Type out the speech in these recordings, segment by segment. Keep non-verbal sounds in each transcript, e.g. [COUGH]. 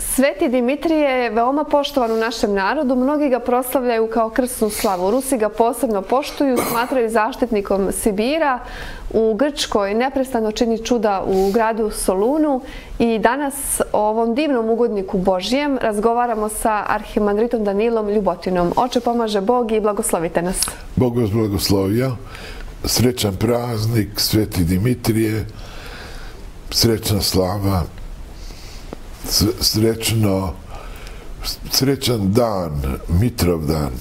Sveti Dimitrije je veoma poštovan u našem narodu. Mnogi ga proslavljaju kao krsnu slavu. Rusi ga posebno poštuju, smatraju zaštitnikom Sibira. U Grčkoj neprestano čini čuda u gradu Solunu. I danas o ovom divnom ugodniku Božijem razgovaramo sa arhimandritom Danilom Ljubotinom. Oče pomaže Bog i blagoslovite nas. Bog vas blagoslovija. Srećan praznik, Sveti Dimitrije. Srećna slava srećno, srećan dan, Mitrov dan.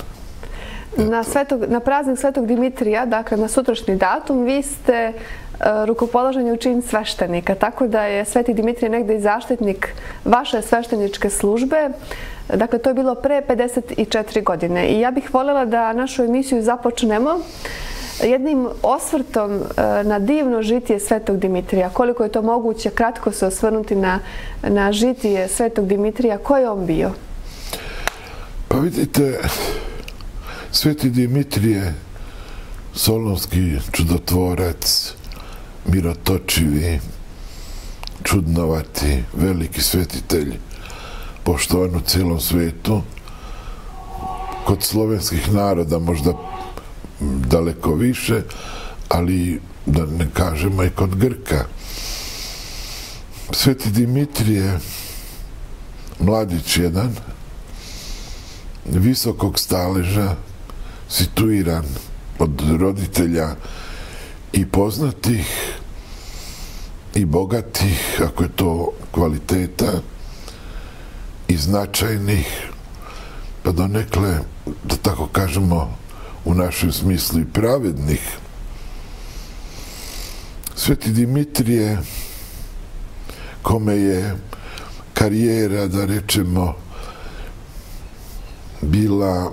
Na, svetog, na praznik Svetog Dimitrija, dakle na sutrašnji datum, vi ste uh, u čin sveštenika, tako da je Sveti Dimitrij negde i zaštitnik vaše svešteničke službe. Dakle, to je bilo pre 54 godine. I ja bih voljela da našu emisiju započnemo uh, jednim osvrtom e, na divno žitije Svetog Dimitrija. Koliko je to moguće kratko se osvrnuti na, na žitije Svetog Dimitrija? Ko je on bio? Pa vidite, Sveti Dimitrije, solonski čudotvorac, mirotočivi, čudnovati, veliki svetitelj, poštovan u cijelom svetu, kod slovenskih naroda možda daleko više, ali da ne kažemo i kod Grka. Sveti Dimitrije, mladić jedan, visokog staleža, situiran od roditelja i poznatih i bogatih, ako je to kvaliteta, i značajnih, pa donekle, da tako kažemo, u našem smislu i pravednih. Sveti Dimitrije, kome je karijera, da rečemo, bila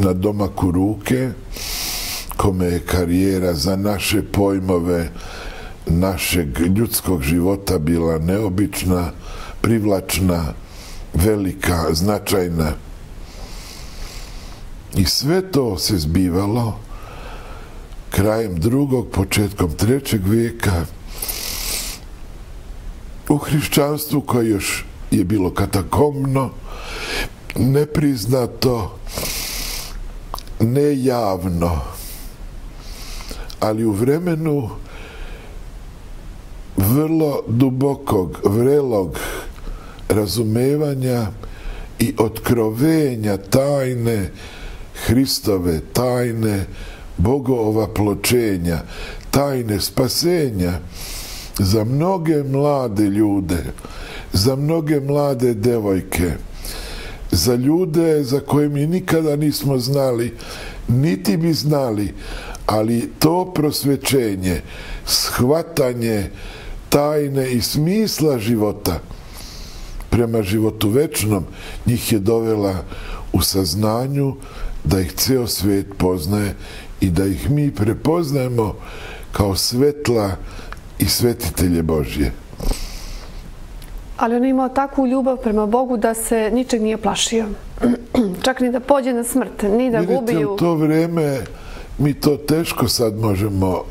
na domaku ruke, kome je karijera za naše pojmove našeg ljudskog života bila neobična, privlačna, velika, značajna. I sve to se zbivalo krajem drugog, početkom trećeg vijeka. U hrišćanstvu koje još je bilo katakomno, nepriznato, nejavno, ali u vremenu vrlo dubokog, vrelog razumevanja i otkrovenja tajne Hristove tajne Bogova pločenja, tajne spasenja za mnoge mlade ljude, za mnoge mlade devojke, za ljude za koje mi nikada nismo znali, niti bi znali, ali to prosvećenje, shvatanje tajne i smisla života prema životu večnom, njih je dovela u saznanju da ih ceo svet poznaje i da ih mi prepoznajemo kao svetla i svetitelje Božje. Ali on je imao takvu ljubav prema Bogu da se ničeg nije plašio. [CLEARS THROAT] Čak ni da pođe na smrt, ni da Vidite, gubi u to vreme mi to teško sad možemo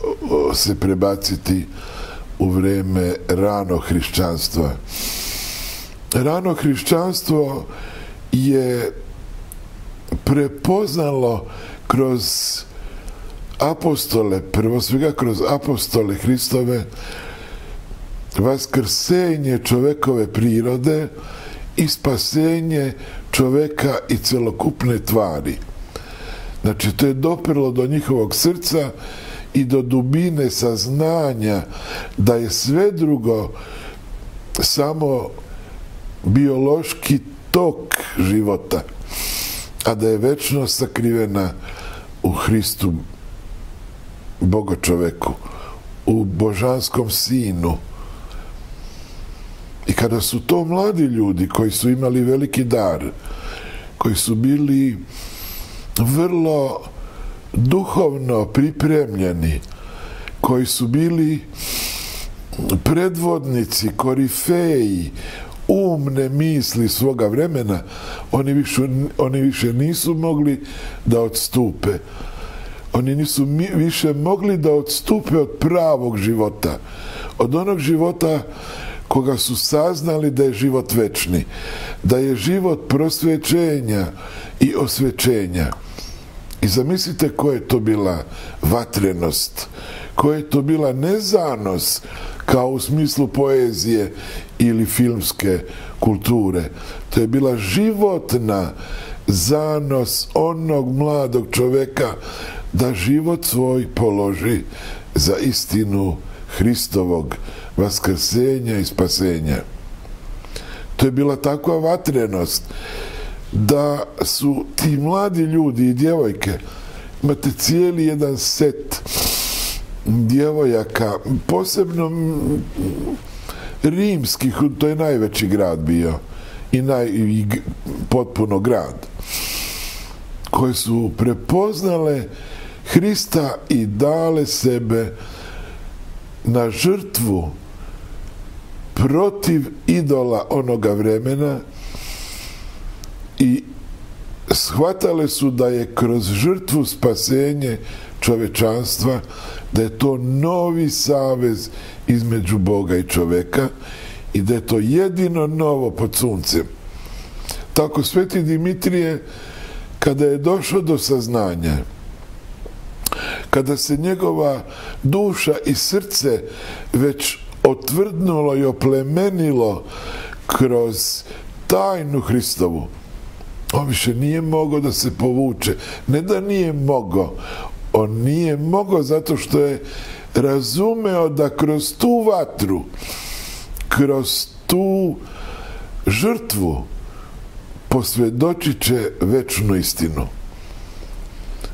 se prebaciti u vreme rano hrišćanstva. Rano hrišćanstvo je prepoznalo kroz apostole, prvo svega kroz apostole Hristove, vaskrsenje čovekove prirode i spasenje čoveka i celokupne tvari. Znači, to je doprlo do njihovog srca i do dubine saznanja da je sve drugo samo biološki tok života a da je večnost sakrivena u Hristu Boga čoveku, u božanskom sinu. I kada su to mladi ljudi koji su imali veliki dar, koji su bili vrlo duhovno pripremljeni, koji su bili predvodnici, korifeji umne misli svoga vremena, oni više, oni više nisu mogli da odstupe. Oni nisu mi, više mogli da odstupe od pravog života. Od onog života koga su saznali da je život večni, da je život prosvećenja i osvećenja. I zamislite koja je to bila vatrenost, koja je to bila nezanos kao u smislu poezije ili filmske kulture. To je bila životna zanos onog mladog čoveka da život svoj položi za istinu Hristovog vaskrsenja i spasenja. To je bila takva vatrenost da su ti mladi ljudi i djevojke imate cijeli jedan set djevojaka posebno rimskih to je najveći grad bio i, naj, i potpuno grad koje su prepoznale Hrista i dale sebe na žrtvu protiv idola onoga vremena i shvatale su da je kroz žrtvu spasenje čovečanstva, da je to novi savez između Boga i čoveka i da je to jedino novo pod suncem. Tako sveti Dimitrije, kada je došao do saznanja, kada se njegova duša i srce već otvrdnulo i oplemenilo kroz tajnu Hristovu, on više nije mogao da se povuče. Ne da nije mogao, on nije mogao zato što je razumeo da kroz tu vatru, kroz tu žrtvu posvjedočit će večnu istinu.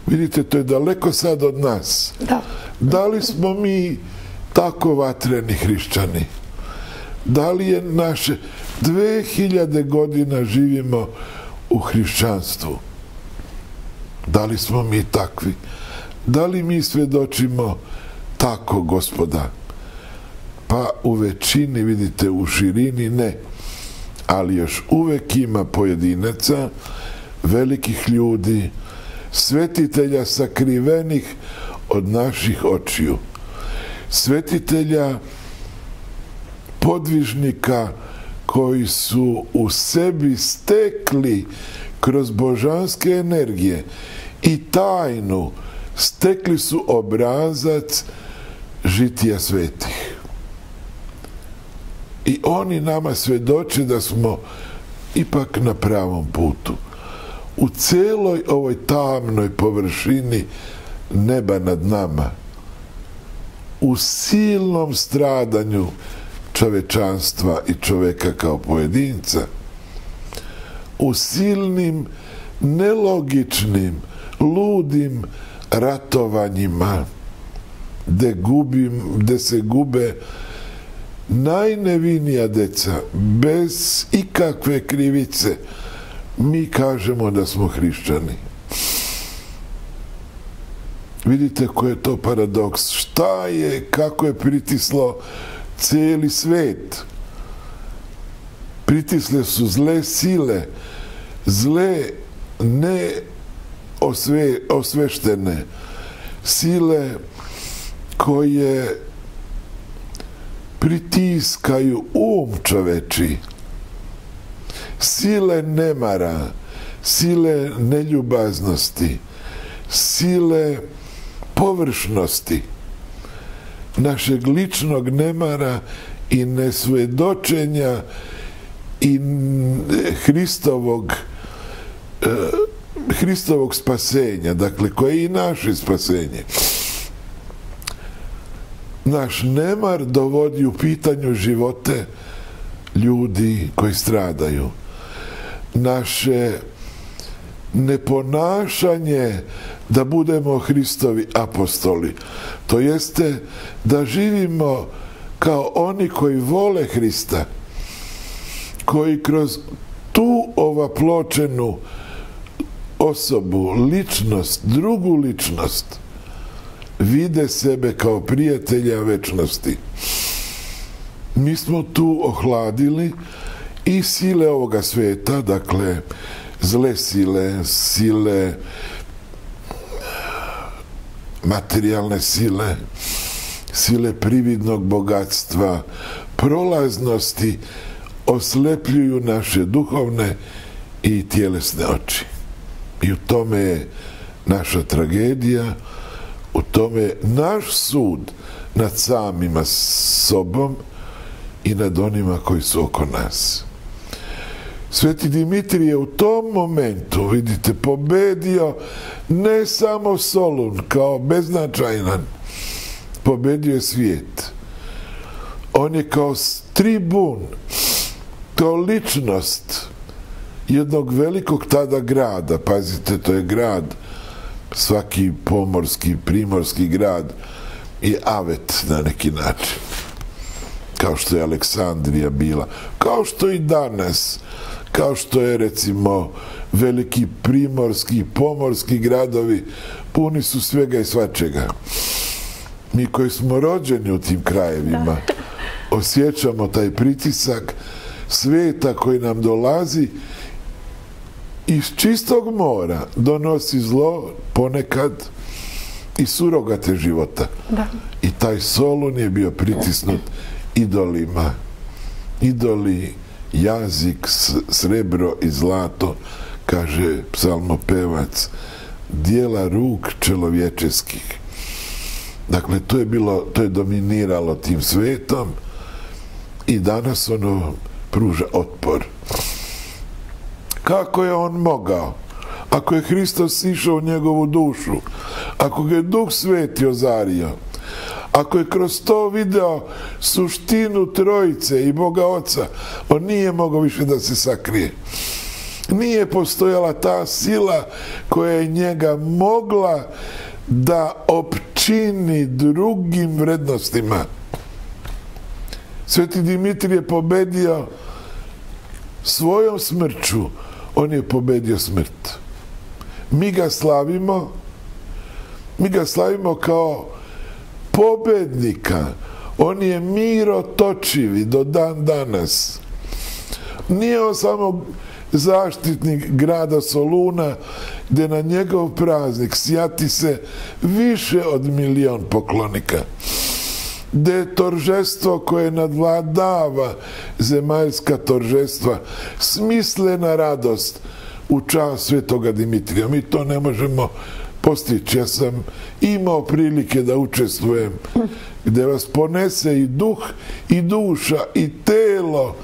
Vidite, to je daleko sad od nas. Da. Da li smo mi tako vatreni hrišćani? Da li je naše... Dve hiljade godina živimo u hrišćanstvu. Da li smo mi takvi? Da li mi svedočimo tako, gospoda? Pa u većini, vidite, u širini ne. Ali još uvek ima pojedinaca, velikih ljudi, svetitelja sakrivenih od naših očiju. Svetitelja podvižnika koji su u sebi stekli kroz božanske energije i tajnu stekli su obrazac žitija svetih. I oni nama svedoče da smo ipak na pravom putu u celoj ovoj tamnoj površini neba nad nama, u silnom stradanju čovečanstva i čoveka kao pojedinca, u silnim, nelogičnim, ludim ratovanjima, gde, gubim, gde se gube najnevinija deca, bez ikakve krivice, mi kažemo da smo hrišćani. Vidite ko je to paradoks. Šta je, kako je pritislo cijeli svet? Pritisle su zle sile, zle ne osve, osveštene sile koje pritiskaju um čoveči. Sile nemara, sile neljubaznosti, sile površnosti, našeg ličnog nemara i nesvedočenja i Hristovog e, Hristovog spasenja, dakle, koje je i naše spasenje. Naš nemar dovodi u pitanju živote ljudi koji stradaju naše neponašanje da budemo Hristovi apostoli. To jeste da živimo kao oni koji vole Hrista, koji kroz tu ova pločenu osobu, ličnost, drugu ličnost, vide sebe kao prijatelja večnosti. Mi smo tu ohladili, i sile ovoga sveta, dakle, zle sile, sile, materijalne sile, sile prividnog bogatstva, prolaznosti oslepljuju naše duhovne i tjelesne oči. I u tome je naša tragedija, u tome je naš sud nad samima sobom i nad onima koji su oko nas. Sveti Dimitri je u tom momentu, vidite, pobedio ne samo Solun kao beznačajnan, pobedio je svijet. On je kao tribun, kao ličnost jednog velikog tada grada, pazite, to je grad, svaki pomorski, primorski grad i avet na neki način. Kao što je Aleksandrija bila, kao što i danas, kao što je recimo veliki primorski, pomorski gradovi, puni su svega i svačega. Mi koji smo rođeni u tim krajevima, osjećamo taj pritisak sveta koji nam dolazi iz čistog mora donosi zlo ponekad i surogate života. Da. I taj Solun je bio pritisnut idolima. Idoli, jazik, srebro i zlato, kaže psalmopevac, dijela ruk čelovječeskih. Dakle, to je bilo, to je dominiralo tim svetom i danas ono pruža otpor. Kako je on mogao? Ako je Hristos išao u njegovu dušu, ako ga je Duh Sveti ozario, ako je kroz to video suštinu trojice i Boga Oca, on nije mogao više da se sakrije. Nije postojala ta sila koja je njega mogla da opčini drugim vrednostima. Sveti Dimitrije pobedio svojom smrću, on je pobedio smrt. Mi ga slavimo, mi ga slavimo kao pobednika. On je mirotočivi do dan danas. Nije on samo zaštitnik grada Soluna, gde na njegov praznik sjati se više od milion poklonika gde je toržestvo koje nadvladava zemaljska toržestva, smislena radost u čast svetoga Dimitrija. Mi to ne možemo postići. Ja sam imao prilike da učestvujem gdje vas ponese i duh i duša i telo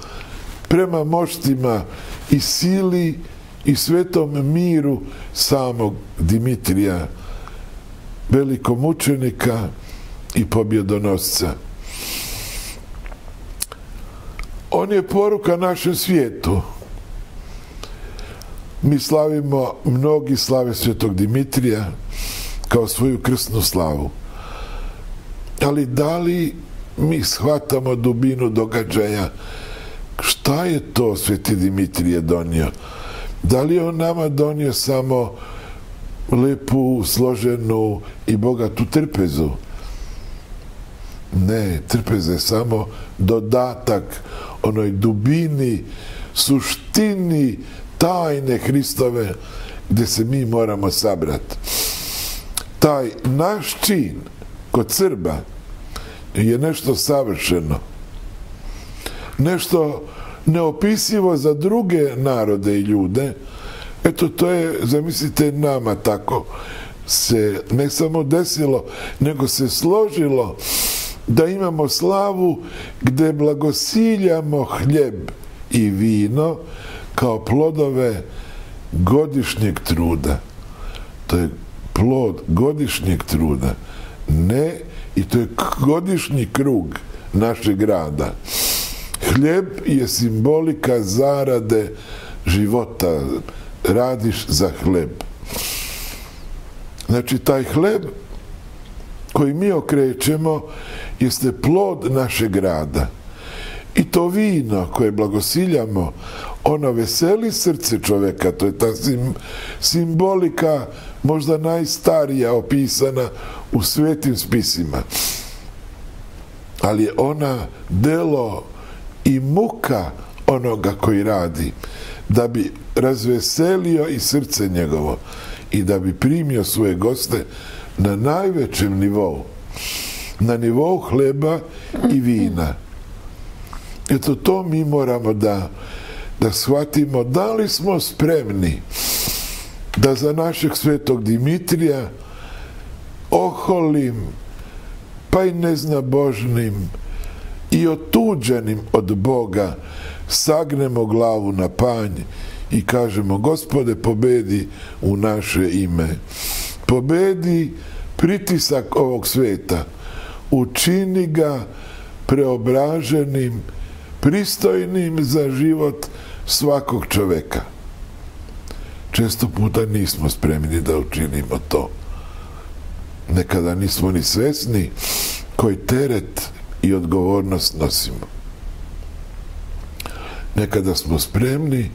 prema moštima i sili i svetom miru samog Dimitrija, velikom učenika i pobjedonosca. On je poruka našem svijetu. Mi slavimo, mnogi slave svetog Dimitrija kao svoju krsnu slavu. Ali da li mi shvatamo dubinu događaja šta je to sveti Dimitrije donio? Da li on nama donio samo lepu, složenu i bogatu trpezu? Ne, trpeza je samo dodatak onoj dubini, suštini tajne Hristove gdje se mi moramo sabrati. Taj naš čin kod Srba je nešto savršeno. Nešto neopisivo za druge narode i ljude. Eto, to je, zamislite, nama tako se ne samo desilo, nego se složilo da imamo slavu gde blagosiljamo hljeb i vino kao plodove godišnjeg truda. To je plod godišnjeg truda. Ne, i to je godišnji krug našeg grada. Hljeb je simbolika zarade života. Radiš za hljeb. Znači, taj hljeb koji mi okrećemo jeste plod našeg rada. I to vino koje blagosiljamo, ono veseli srce čoveka, to je ta sim, simbolika možda najstarija opisana u svetim spisima. Ali je ona delo i muka onoga koji radi, da bi razveselio i srce njegovo i da bi primio svoje goste na najvećem nivou, na nivou hleba i vina. Eto, to mi moramo da, da shvatimo da li smo spremni da za našeg svetog Dimitrija oholim, pa i neznabožnim i otuđenim od Boga sagnemo glavu na panj i kažemo gospode pobedi u naše ime. Pobedi pritisak ovog sveta. Učini ga preobraženim, pristojnim za život svakog čoveka. Često puta nismo spremni da učinimo to. Nekada nismo ni svesni koji teret i odgovornost nosimo. Nekada smo spremni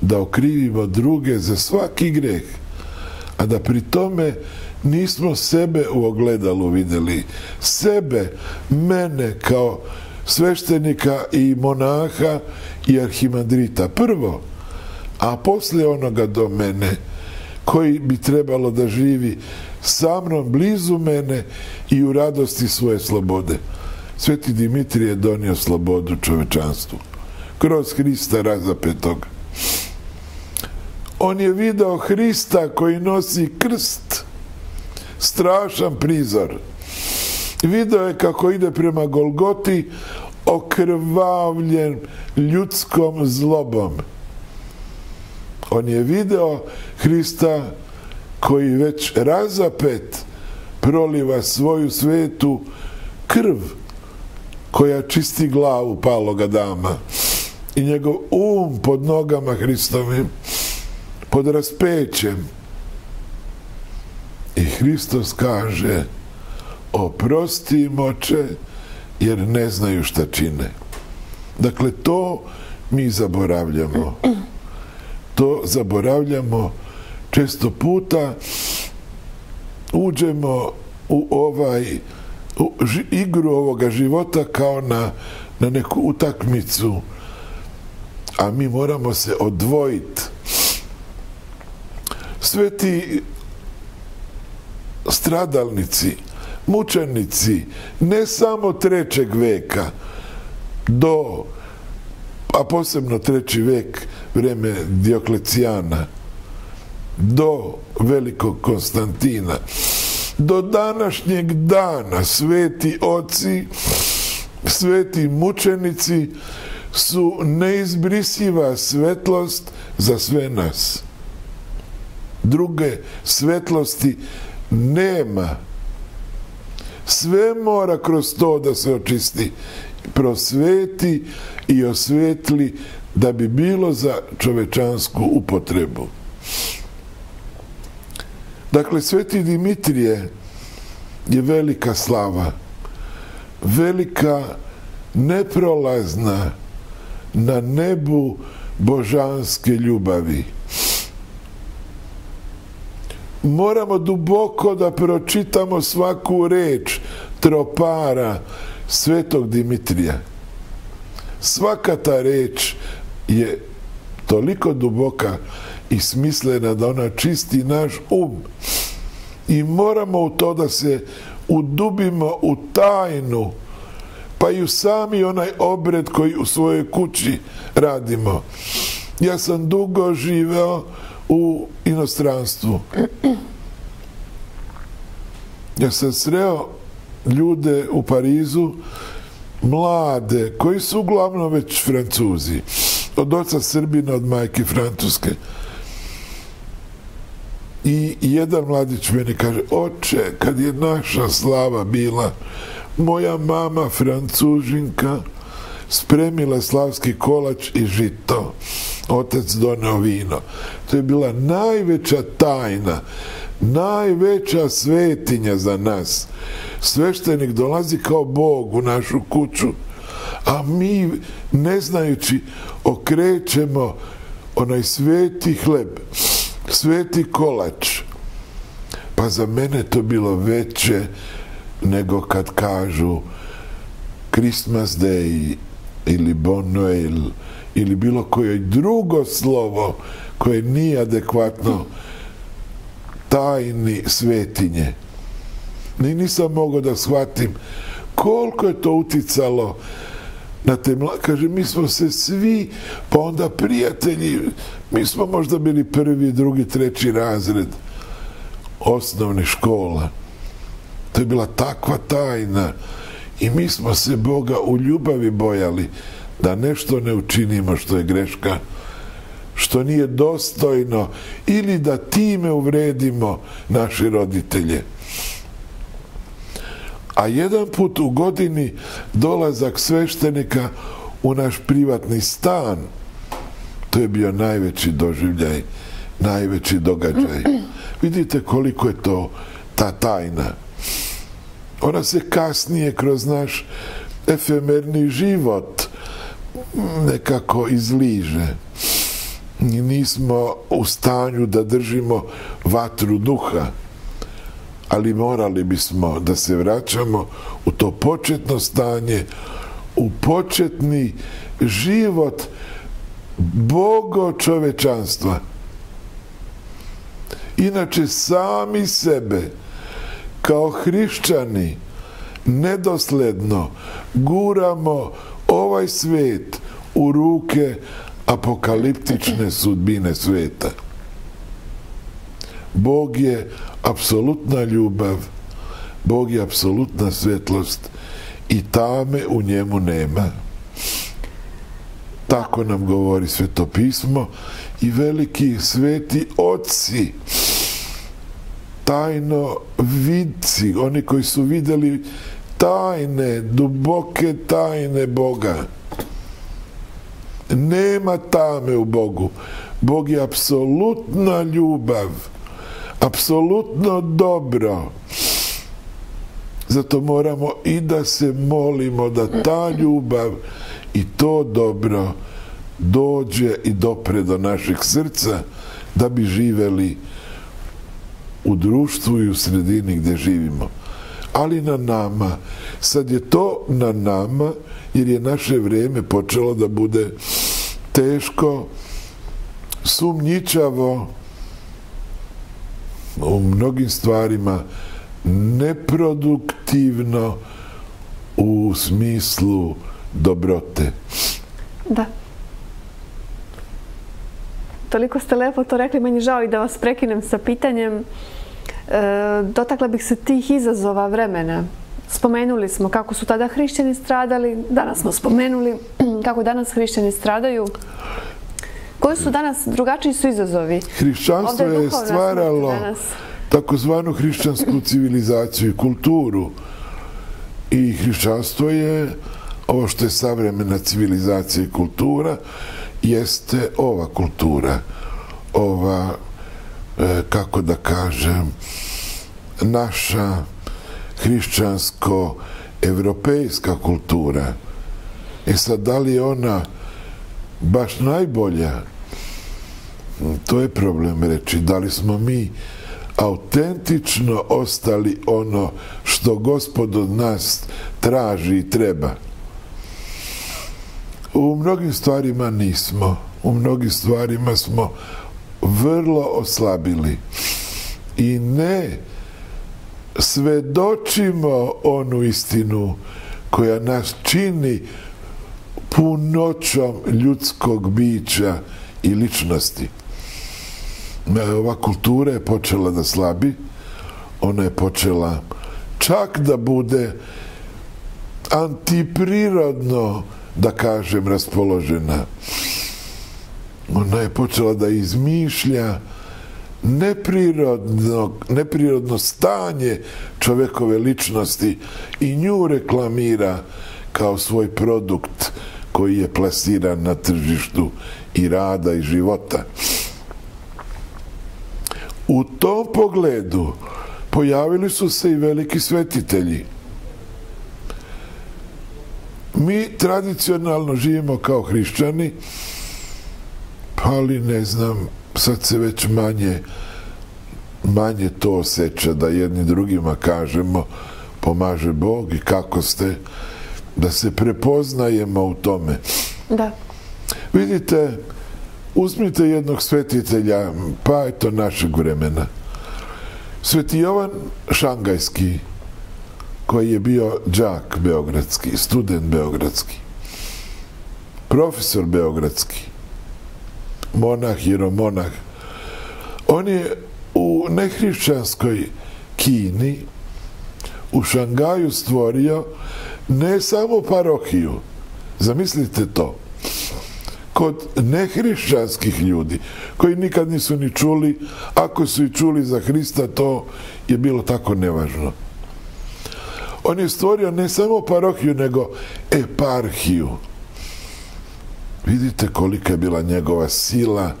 da okrivimo druge za svaki greh, a da pri tome nismo sebe u ogledalu videli. Sebe, mene kao sveštenika i monaha i arhimandrita. Prvo, a poslije onoga do mene, koji bi trebalo da živi sa mnom, blizu mene i u radosti svoje slobode. Sveti Dimitrije je donio slobodu čovečanstvu. Kroz Hrista razapetog. On je video Hrista koji nosi krst. Strašan prizor. Video je kako ide prema Golgoti okrvavljen ljudskom zlobom. On je video Hrista koji već razapet proliva svoju svetu krv koja čisti glavu paloga dama i njegov um pod nogama Hristovim pod raspećem i Hristos kaže oprosti moće jer ne znaju šta čine. Dakle to mi zaboravljamo. To zaboravljamo. Često puta uđemo u ovaj u igru ovoga života kao na, na neku utakmicu a mi moramo se odvojiti sveti stradalnici mučenici ne samo trećeg veka do a posebno treći vek vreme Dioklecijana do velikog Konstantina do današnjeg dana sveti oci sveti mučenici su neizbrisiva svetlost za sve nas. Druge svetlosti nema sve mora kroz to da se očisti prosveti i osvetli da bi bilo za čovečansku upotrebu. Dakle, Sveti Dimitrije je velika slava, velika neprolazna na nebu božanske ljubavi. Moramo duboko da pročitamo svaku reč tropara Svetog Dimitrija. Svaka ta reč je toliko duboka i smislena da ona čisti naš um i moramo u to da se udubimo u tajnu pa i u sami onaj obred koji u svojoj kući radimo. Ja sam dugo živeo u inostranstvu. Ja sam sreo ljude u Parizu, mlade, koji su uglavnom već francuzi, od oca Srbina, od majke Francuske. I jedan mladić meni kaže, oče, kad je naša slava bila, moja mama francužinka spremila slavski kolač i žito. Otac doneo vino. To je bila najveća tajna, najveća svetinja za nas. Sveštenik dolazi kao Bog u našu kuću, a mi, ne znajući, okrećemo onaj sveti hleb, sveti kolač. Pa za mene to bilo veće nego kad kažu Christmas Day ili Bon Noel ili bilo koje drugo slovo koje nije adekvatno tajni svetinje. Ni nisam mogao da shvatim koliko je to uticalo na te mla... Kaže, mi smo se svi, pa onda prijatelji, mi smo možda bili prvi, drugi, treći razred osnovne škola. To je bila takva tajna i mi smo se Boga u ljubavi bojali da nešto ne učinimo što je greška, što nije dostojno ili da time uvredimo naše roditelje. A jedan put u godini dolazak sveštenika u naš privatni stan, to je bio najveći doživljaj, najveći događaj. Vidite koliko je to ta tajna. Ona se kasnije kroz naš efemerni život nekako izliže. Nismo u stanju da držimo vatru duha, ali morali bismo da se vraćamo u to početno stanje, u početni život Bogo čovečanstva. Inače, sami sebe, kao hrišćani, nedosledno guramo ovaj svet u ruke apokaliptične sudbine sveta. Bog je apsolutna ljubav, Bog je apsolutna svetlost i tame u njemu nema. Tako nam govori svetopismo i veliki sveti oci, tajno vidci, oni koji su videli tajne, duboke tajne Boga. Nema tame u Bogu. Bog je apsolutna ljubav apsolutno dobro. Zato moramo i da se molimo da ta ljubav i to dobro dođe i dopre do našeg srca da bi živeli u društvu i u sredini gdje živimo. Ali na nama, sad je to na nama jer je naše vrijeme počelo da bude teško, sumnjičavo, u mnogim stvarima neproduktivno u smislu dobrote. Da. Toliko ste lepo to rekli, meni žao i da vas prekinem sa pitanjem. E, dotakla bih se tih izazova vremena. Spomenuli smo kako su tada hrišćani stradali, danas smo spomenuli [CLEARS THROAT] kako danas hrišćani stradaju. Koji su danas drugačiji su izazovi? Hrišćanstvo je, je stvaralo takozvanu hrišćansku civilizaciju i kulturu. I hrišćanstvo je, ovo što je savremena civilizacija i kultura, jeste ova kultura. Ova, E, kako da kažem, naša hrišćansko-evropejska kultura. E sad, da li je ona baš najbolja? Mm, to je problem reći. Da li smo mi autentično ostali ono što gospod od nas traži i treba? U mnogim stvarima nismo. U mnogim stvarima smo vrlo oslabili. I ne svedočimo onu istinu koja nas čini punoćom ljudskog bića i ličnosti ova kultura je počela da slabi, ona je počela čak da bude antiprirodno, da kažem, raspoložena. Ona je počela da izmišlja neprirodno, neprirodno stanje čovekove ličnosti i nju reklamira kao svoj produkt koji je plasiran na tržištu i rada i života. U tom pogledu pojavili su se i veliki svetitelji. Mi tradicionalno živimo kao hrišćani, pa ali ne znam, sad se već manje manje to osjeća da jedni drugima kažemo pomaže Bog i kako ste da se prepoznajemo u tome. Da. Vidite, Uzmite jednog svetitelja, pa je to našeg vremena. Sveti Jovan Šangajski, koji je bio džak beogradski, student beogradski. profesor Beogradski, monah, jeromonah, on je u nehrišćanskoj Kini u Šangaju stvorio ne samo parohiju, zamislite to, kod nehrišćanskih ljudi koji nikad nisu ni čuli, ako su i čuli za Hrista, to je bilo tako nevažno. On je stvorio ne samo parohiju, nego eparhiju. Vidite kolika je bila njegova sila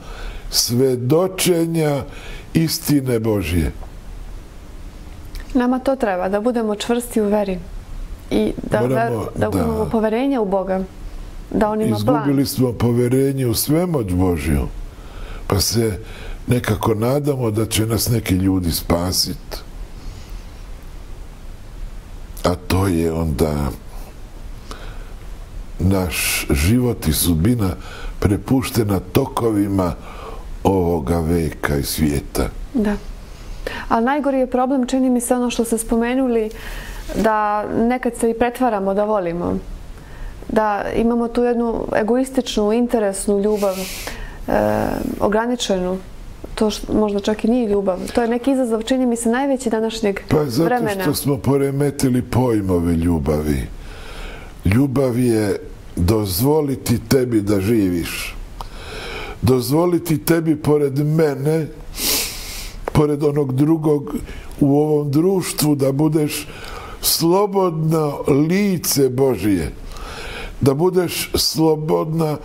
svedočenja istine Božije. Nama to treba, da budemo čvrsti u veri i da, Moramo, ver, da, da imamo poverenje u Boga, da on ima Izgubili plan. smo poverenje u svemoć Božju, pa se nekako nadamo da će nas neki ljudi spasiti. A to je onda naš život i sudbina prepuštena tokovima ovoga veka i svijeta. Da. Ali najgori je problem, čini mi se ono što ste spomenuli, da nekad se i pretvaramo da volimo. Da imamo tu jednu egoističnu, interesnu ljubav, e, ograničenu. To što možda čak i nije ljubav. To je neki izazov, čini mi se, najveći današnjeg vremena. Pa zato što smo poremetili pojmove ljubavi. Ljubav je dozvoliti tebi da živiš. Dozvoliti tebi pored mene pored onog drugog u ovom društvu da budeš slobodno lice Božije da budeš slobodna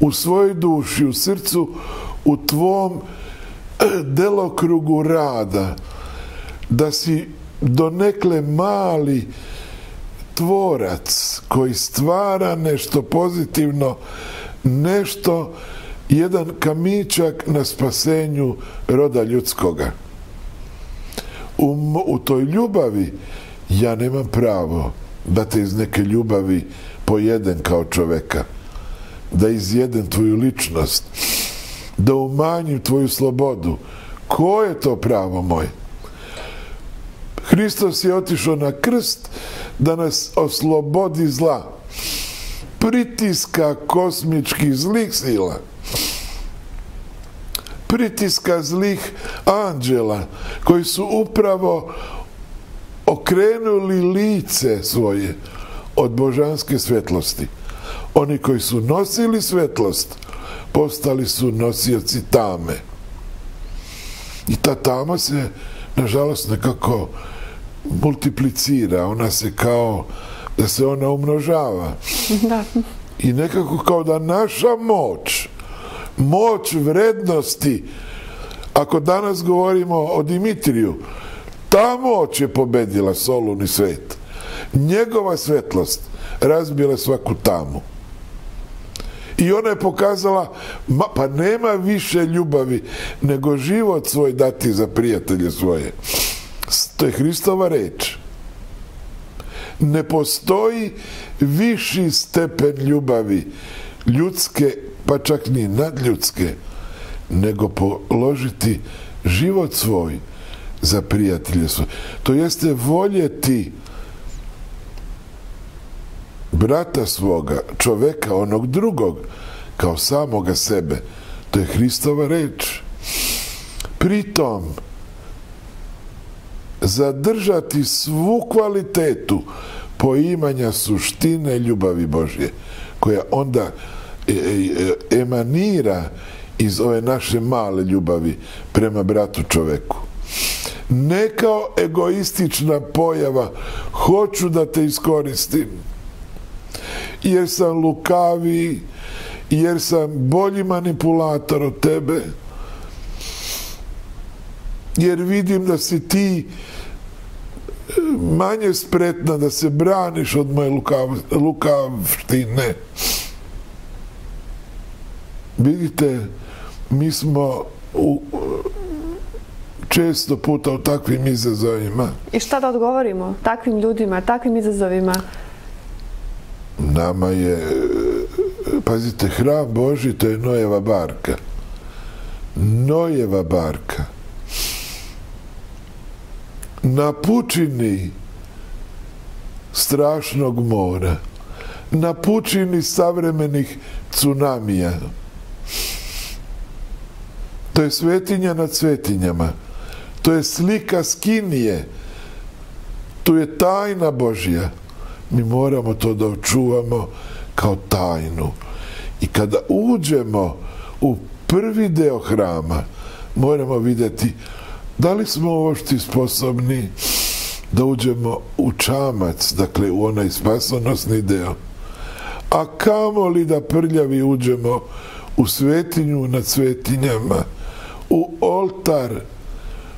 u svojoj duši, u srcu u tvom eh, delokrugu rada da si donekle mali tvorac koji stvara nešto pozitivno nešto jedan kamičak na spasenju roda ljudskoga. U, u toj ljubavi ja nemam pravo da te iz neke ljubavi pojeden kao čoveka, da izjedem tvoju ličnost, da umanjim tvoju slobodu. Ko je to pravo moje? Hristos je otišao na krst da nas oslobodi zla. Pritiska kosmičkih zlih sila pritiska zlih anđela koji su upravo okrenuli lice svoje od božanske svetlosti. Oni koji su nosili svetlost postali su nosioci tame. I ta tama se, nažalost, nekako multiplicira. Ona se kao da se ona umnožava. Da. I nekako kao da naša moć moć vrednosti ako danas govorimo o Dimitriju ta moć je pobedila soluni svet njegova svetlost razbila svaku tamu i ona je pokazala ma, pa nema više ljubavi nego život svoj dati za prijatelje svoje to je Hristova reč ne postoji viši stepen ljubavi ljudske pa čak ni nadljudske, nego položiti život svoj za prijatelje svoje. To jeste voljeti brata svoga, čoveka, onog drugog, kao samoga sebe. To je Hristova reč. Pritom, zadržati svu kvalitetu poimanja suštine ljubavi Božje, koja onda e, e, e, emanira iz ove naše male ljubavi prema bratu čoveku. Ne kao egoistična pojava hoću da te iskoristim jer sam lukavi jer sam bolji manipulator od tebe jer vidim da si ti manje spretna da se braniš od moje lukav, lukavštine vidite, mi smo u, često puta u takvim izazovima. I šta da odgovorimo takvim ljudima, takvim izazovima? Nama je, pazite, hram Boži, to je Nojeva barka. Nojeva barka. Na pučini strašnog mora, na pučini savremenih tsunamija. To je svetinja nad svetinjama. To je slika skinije. Tu je tajna Božja. Mi moramo to da očuvamo kao tajnu. I kada uđemo u prvi deo hrama, moramo vidjeti da li smo ovo sposobni da uđemo u čamac, dakle u onaj spasonosni deo. A kamo li da prljavi uđemo u svetinju nad svetinjama, u oltar,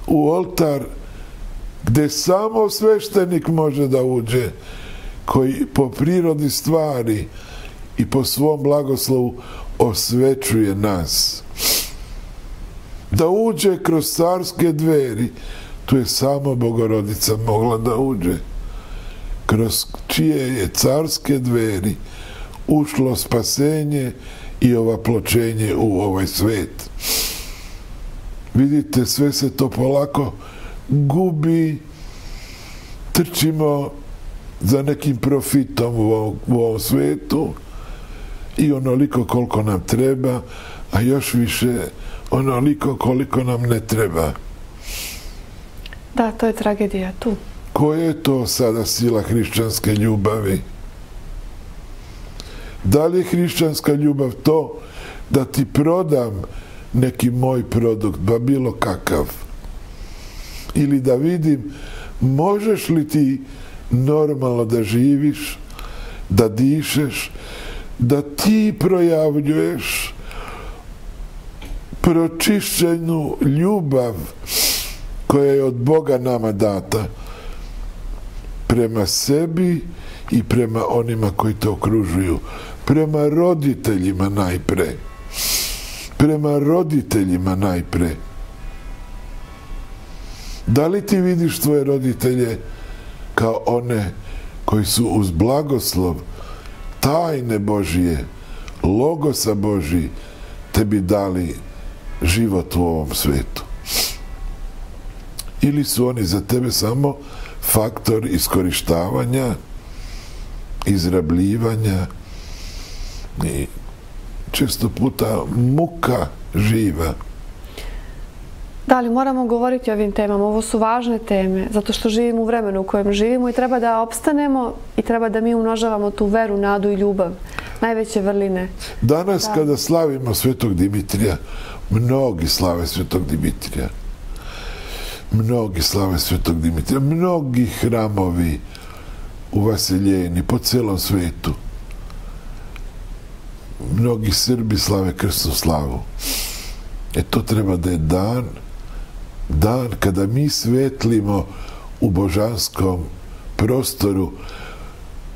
u oltar gde samo sveštenik može da uđe, koji po prirodi stvari i po svom blagoslovu osvećuje nas. Da uđe kroz carske dveri, tu je samo Bogorodica mogla da uđe, kroz čije je carske dveri ušlo spasenje i ova pločenje u ovaj svet. Vidite, sve se to polako gubi, trčimo za nekim profitom u ovom, u ovom svetu i onoliko koliko nam treba, a još više onoliko koliko nam ne treba. Da, to je tragedija tu. Koja je to sada sila hrišćanske ljubavi? Da li je hrišćanska ljubav to da ti prodam neki moj produkt, ba bilo kakav? Ili da vidim možeš li ti normalno da živiš, da dišeš, da ti projavljuješ pročišćenu ljubav koja je od Boga nama data prema sebi i prema onima koji te okružuju. Prema roditeljima najpre. Prema roditeljima najpre. Da li ti vidiš tvoje roditelje kao one koji su uz blagoslov tajne Božije, logosa Božije, tebi dali život u ovom svetu? ili su oni za tebe samo faktor iskorištavanja, izrabljivanja i često puta muka živa. Da li moramo govoriti o ovim temama? Ovo su važne teme, zato što živimo u vremenu u kojem živimo i treba da opstanemo i treba da mi umnožavamo tu veru, nadu i ljubav. Najveće vrline. Danas da. kada slavimo Svetog Dimitrija, mnogi slave Svetog Dimitrija, mnogi slave Svetog Dimitrija, mnogi hramovi u Vasiljeni, po celom svetu. Mnogi Srbi slave krstnu slavu. E to treba da je dan, dan kada mi svetlimo u božanskom prostoru,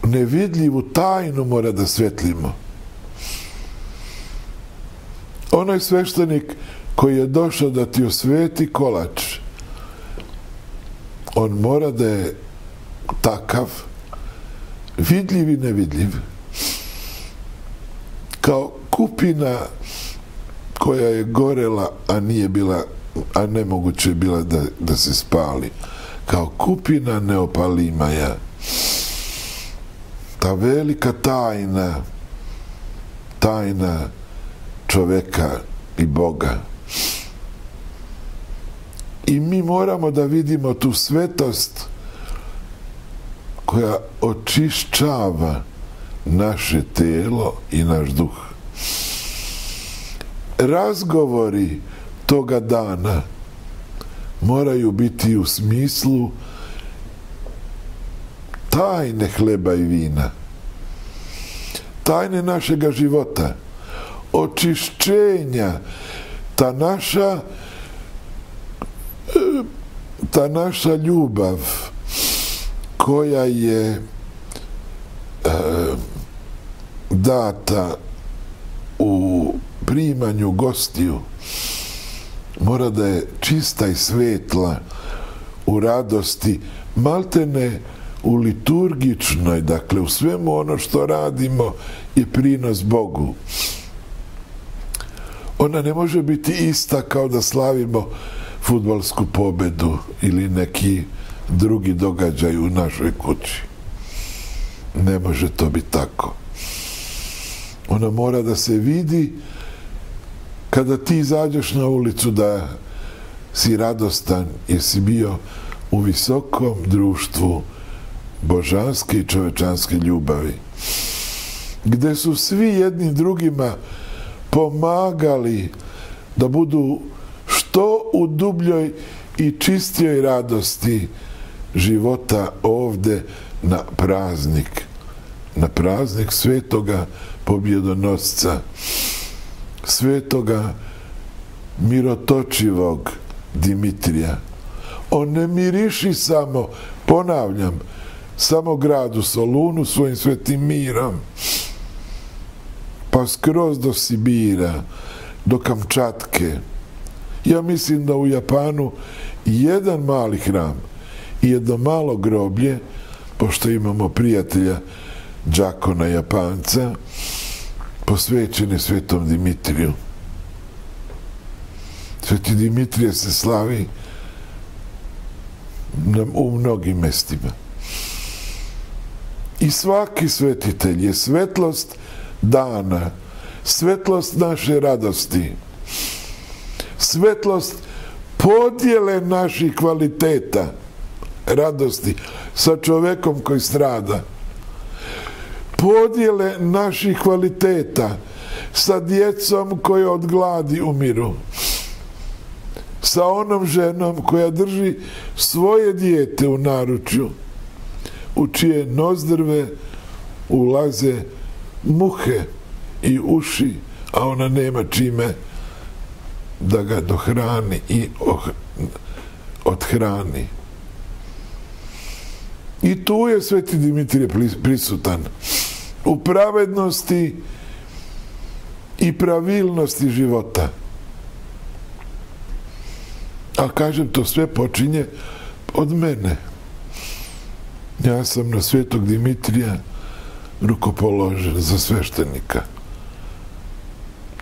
nevidljivu tajnu mora da svetlimo. Onaj sveštenik koji je došao da ti osveti kolač, on mora da je takav vidljiv i nevidljiv. Kao kupina koja je gorela a nije bila a nemoguće je bila da, da se spali. Kao kupina neopalimaja ta velika tajna tajna čoveka i Boga I mi moramo da vidimo tu svetost koja očišćava naše telo i naš duh. Razgovori toga dana moraju biti u smislu tajne hleba i vina. Tajne našega života. Očišćenja. Ta naša ta naša ljubav koja je e, data u primanju gostiju mora da je čista i svetla u radosti maltene u liturgičnoj dakle u svemu ono što radimo je prinos Bogu ona ne može biti ista kao da slavimo futbalsku pobedu ili neki drugi događaj u našoj kući. Ne može to biti tako. Ona mora da se vidi kada ti izađeš na ulicu da si radostan jer si bio u visokom društvu božanske i čovečanske ljubavi gde su svi jedni drugima pomagali da budu što u dubljoj i čistijoj radosti života ovde na praznik na praznik svetoga pobjedonosca svetoga mirotočivog Dimitrija. On ne miriši samo ponavljam samo gradu Solunu svojim svetim mirom pa skroz do Sibira do Kamčatke. Ja mislim da u Japanu jedan mali hram i jedno malo groblje pošto imamo prijatelja Đakona Japanca posvećene svetom Dimitriju. Sveti Dimitrije se slavi u mnogim mestima. I svaki svetitelj je svetlost dana. Svetlost naše radosti. Svetlost podjele naših kvaliteta radosti sa čovekom koji strada. Podjele naših kvaliteta sa djecom koje od gladi umiru. Sa onom ženom koja drži svoje dijete u naručju u čije nozdrve ulaze muhe i uši a ona nema čime da ga dohrani i oh, odhrani. I tu je Sveti Dimitrije prisutan. U pravednosti i pravilnosti života. A kažem, to sve počinje od mene. Ja sam na Svetog Dimitrija rukopoložen za sveštenika.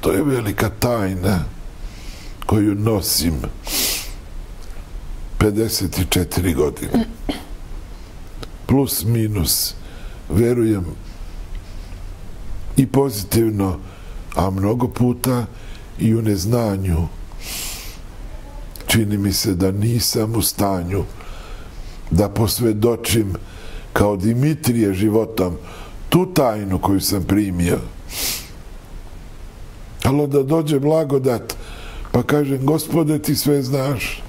To je velika tajna koju nosim 54 godine. Plus, minus, verujem i pozitivno, a mnogo puta i u neznanju. Čini mi se da nisam u stanju da posvedočim kao Dimitrije životom tu tajnu koju sam primio. Ali da dođe blagodat pa kažem, gospode, ti sve znaš,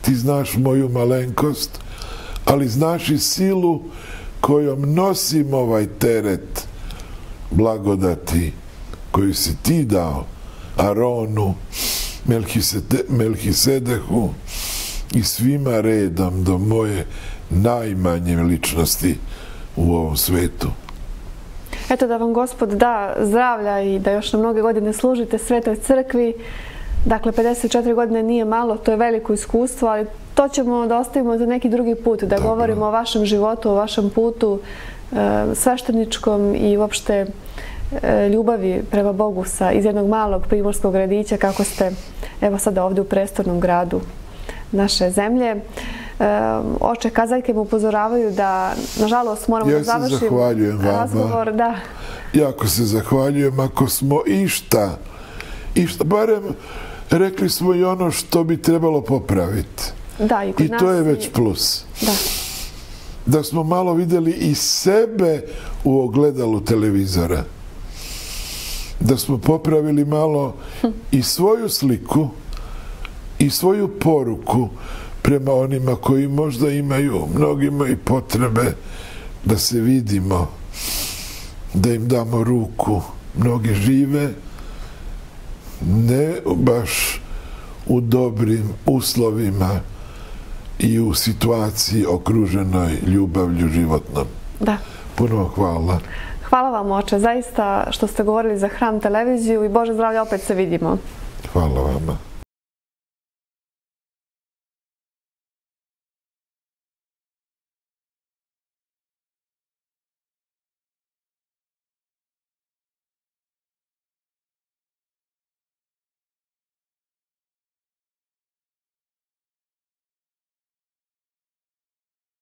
ti znaš moju malenkost, ali znaš i silu kojom nosim ovaj teret blagodati koju si ti dao Aronu, Melchisedehu i svima redom do moje najmanje ličnosti u ovom svetu. Eto da vam gospod da zdravlja i da još na mnoge godine služite svetoj crkvi. Dakle, 54 godine nije malo, to je veliko iskustvo, ali to ćemo da ostavimo za neki drugi put, da govorimo o vašem životu, o vašem putu e, svešteničkom i uopšte e, ljubavi prema Bogu sa iz jednog malog primorskog gradića, kako ste evo sada ovdje u prestornom gradu naše zemlje. Oče kazaljke mu upozoravaju da, nažalost, moramo da završimo razgovor. Da. Jako se zahvaljujem ako smo išta, išta, barem rekli smo i ono što bi trebalo popraviti. Da, i, I to je već plus. Da. Da smo malo videli i sebe u ogledalu televizora. Da smo popravili malo i svoju sliku i svoju poruku prema onima koji možda imaju mnogima i potrebe da se vidimo, da im damo ruku. Mnogi žive, ne baš u dobrim uslovima i u situaciji okruženoj ljubavlju životnom. Da. Puno hvala. Hvala vam, oče, zaista što ste govorili za Hram televiziju i Bože zdravlje, opet se vidimo. Hvala vama.